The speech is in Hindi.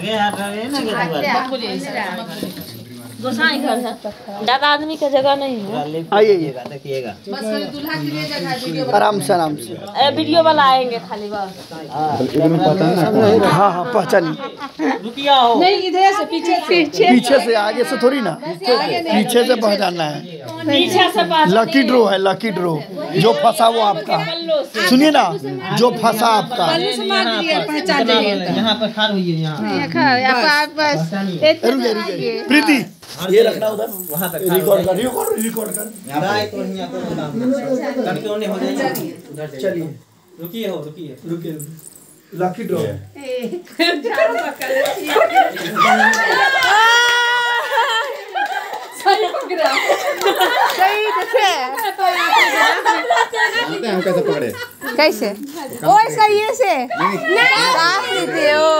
आगे आ रहे हैं ना के गोसाई घर है। ज़्यादा आदमी का जगह नहीं है। आइए देखिएगा देखिएगा। आराम से आराम से। वीडियो वाला आएँगे खाली बस। हाँ हाँ। पहचानी। रुकिया हो। पीछे से। आगे से थोड़ी ना। पीछे से पहचानना है। पीछे से लकी ड्रो है। लकी ड्रो जो फंसा वो आपका। सुनिए ना जो फंसा आपका। यहाँ पर खार हुई है यहाँ। रुकिए रुकिए। प्रीति ये रखना उधर। वहाँ पे रिकॉर्ड कर रिकॉर्ड रिकॉर्ड कर। राय तो यहाँ पर। गोदाम करके उन्हें हो जाएगा। उधर चलिए रुकिए हो रुकिए रुकिए। लकी ड्रॉ हम कैसे पकड़े कैसे ओ इसका ये से साफ़ देते हो